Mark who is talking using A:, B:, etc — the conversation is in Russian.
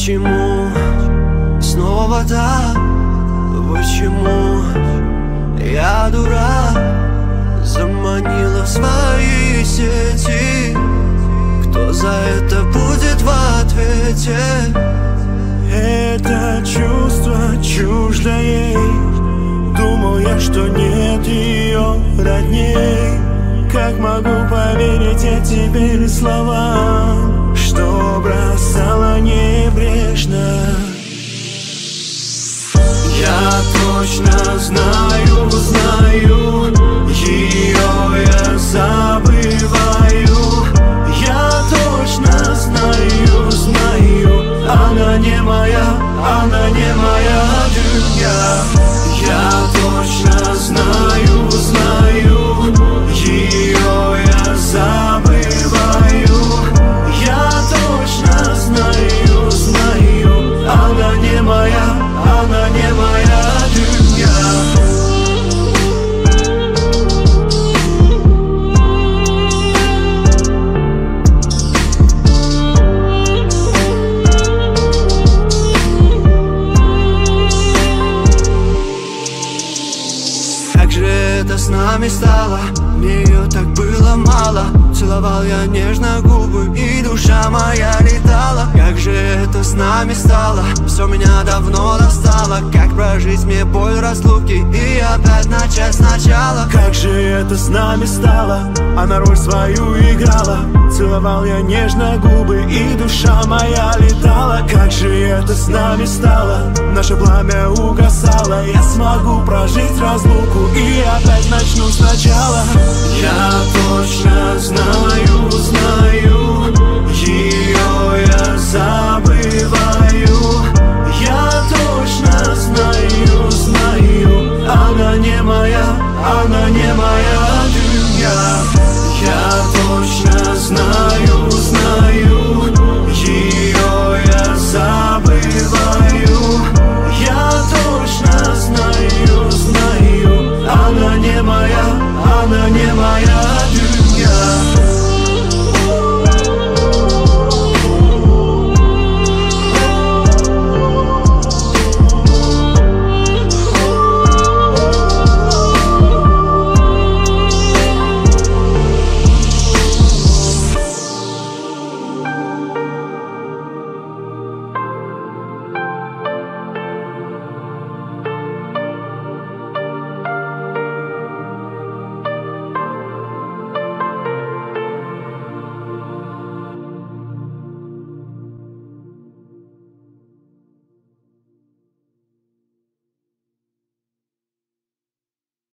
A: Почему снова так? Почему я дурак? Заманила в свои сети Кто за это будет в ответе?
B: Это чувство чуждо ей Думал я, что нет ее родней Как могу поверить я теперь словам точно знаю, знаю Ее я забываю
A: это с нами стало? Мне ее так было мало. Целовал я нежно губы И душа моя летала. Как же это с нами стало? Все меня давно достало. Как прожить мне боль разлуки И опять начать сначала
B: Как же это с нами стало? Она роль свою играла. Целовал я нежно губы И душа моя летала. Как же это с нами стало? Наше пламя угасало. Я смогу прожить опять